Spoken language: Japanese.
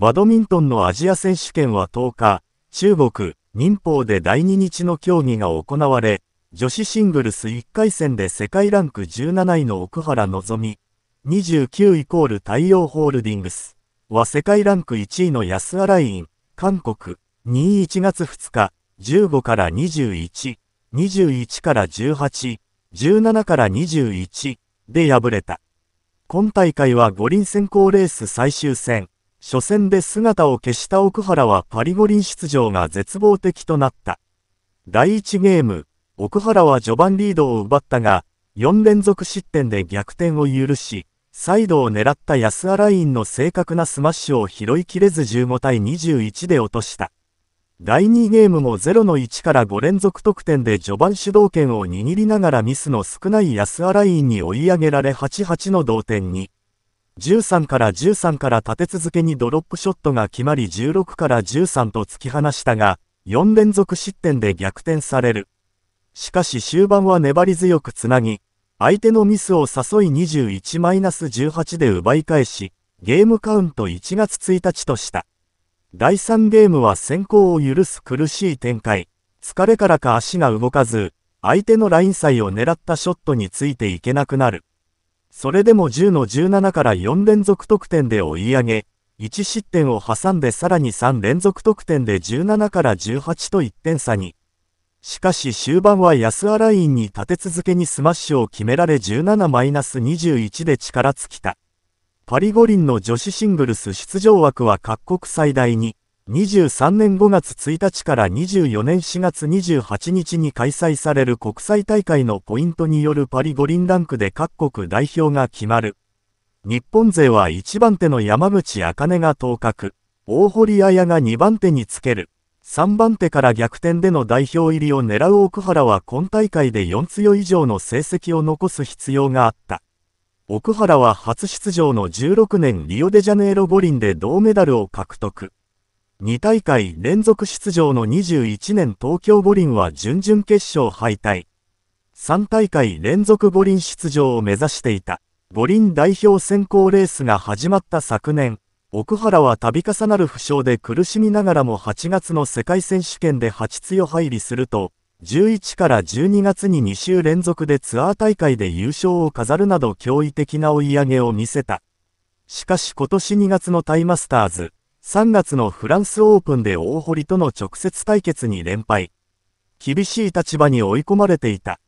バドミントンのアジア選手権は10日、中国、民法で第2日の競技が行われ、女子シングルス1回戦で世界ランク17位の奥原希美、29イコール太陽ホールディングスは世界ランク1位の安原イン、韓国、2位1月2日、15から21、21から18、17から21で敗れた。今大会は五輪選考レース最終戦、初戦で姿を消した奥原はパリ五輪出場が絶望的となった。第1ゲーム、奥原は序盤リードを奪ったが、4連続失点で逆転を許し、サイドを狙った安原インの正確なスマッシュを拾いきれず15対21で落とした。第2ゲームも0の1から5連続得点で序盤主導権を握りながらミスの少ない安原インに追い上げられ8-8の同点に。13から13から立て続けにドロップショットが決まり16から13と突き放したが、4連続失点で逆転される。しかし終盤は粘り強くつなぎ、相手のミスを誘い21-18で奪い返し、ゲームカウント1月1日とした。第3ゲームは先行を許す苦しい展開。疲れからか足が動かず、相手のラインサイを狙ったショットについていけなくなる。それでも10の17から4連続得点で追い上げ、1失点を挟んでさらに3連続得点で17から18と1点差に。しかし終盤は安原インに立て続けにスマッシュを決められ17-21で力尽きた。パリ五輪の女子シングルス出場枠は各国最大2、23年5月1日から24年4月28日に開催される国際大会のポイントによるパリ五輪ランクで各国代表が決まる。日本勢は1番手の山口茜が当確、大堀彩が2番手につける。3番手から逆転での代表入りを狙う奥原は今大会で4強以上の成績を残す必要があった。奥原は初出場の16年リオデジャネイロ五輪で銅メダルを獲得。2大会連続出場の21年東京五輪は準々決勝敗退。3大会連続五輪出場を目指していた。五輪代表選考レースが始まった昨年、奥原は度重なる負傷で苦しみながらも8月の世界選手権で8強入りすると、11から12月に2週連続でツアー大会で優勝を飾るなど驚異的な追い上げを見せた。しかし今年2月のタイマスターズ、3月のフランスオープンで大堀との直接対決に連敗。厳しい立場に追い込まれていた。